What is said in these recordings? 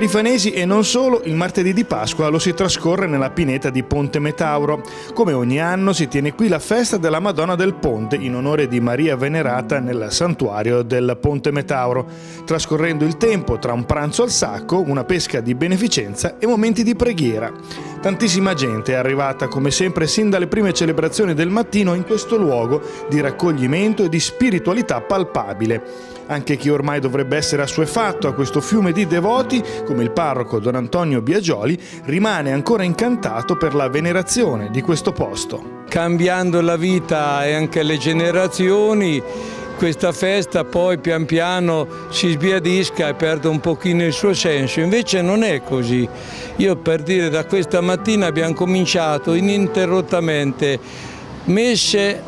Per i fanesi e non solo, il martedì di Pasqua lo si trascorre nella pineta di Ponte Metauro. Come ogni anno si tiene qui la festa della Madonna del Ponte in onore di Maria Venerata nel santuario del Ponte Metauro, trascorrendo il tempo tra un pranzo al sacco, una pesca di beneficenza e momenti di preghiera. Tantissima gente è arrivata come sempre sin dalle prime celebrazioni del mattino in questo luogo di raccoglimento e di spiritualità palpabile. Anche chi ormai dovrebbe essere assuefatto a questo fiume di devoti, come il parroco Don Antonio Biagioli, rimane ancora incantato per la venerazione di questo posto. Cambiando la vita e anche le generazioni, questa festa poi pian piano si sbiadisca e perde un pochino il suo senso, invece non è così. Io per dire da questa mattina abbiamo cominciato ininterrottamente messe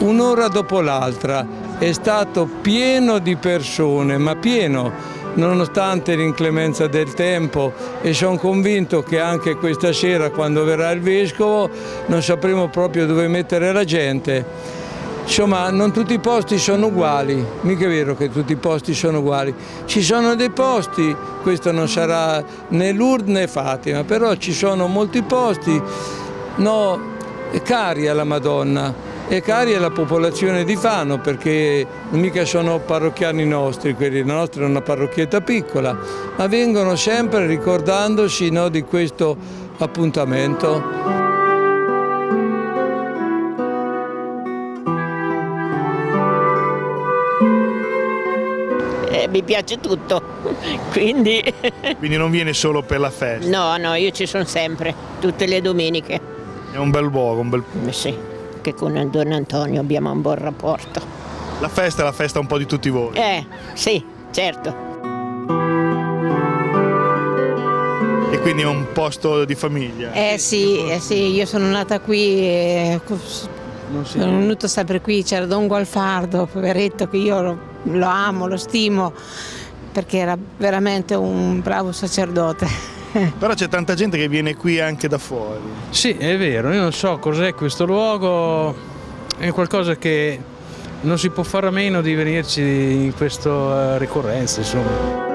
un'ora dopo l'altra, è stato pieno di persone, ma pieno, nonostante l'inclemenza del tempo e sono convinto che anche questa sera quando verrà il Vescovo non sapremo proprio dove mettere la gente. Insomma, non tutti i posti sono uguali, mica è vero che tutti i posti sono uguali. Ci sono dei posti, questo non sarà né Lourdes né Fatima, però ci sono molti posti no, cari alla Madonna, e cari alla popolazione di Fano perché mica sono parrocchiani nostri, quelli nostri è una parrocchietta piccola, ma vengono sempre ricordandosi no, di questo appuntamento. Eh, mi piace tutto, quindi... Quindi non viene solo per la festa? No, no, io ci sono sempre, tutte le domeniche. È un bel luogo, un bel... Eh, sì che con Don Antonio abbiamo un buon rapporto. La festa è la festa un po' di tutti voi? Eh, sì, certo. E quindi è un posto di famiglia? Eh sì, eh sì io sono nata qui e sono venuto sempre qui, c'era Don Gualfardo, poveretto, che io lo, lo amo, lo stimo, perché era veramente un bravo sacerdote. Però c'è tanta gente che viene qui anche da fuori. Sì, è vero, io non so cos'è questo luogo, è qualcosa che non si può fare a meno di venirci in questa ricorrenza, insomma.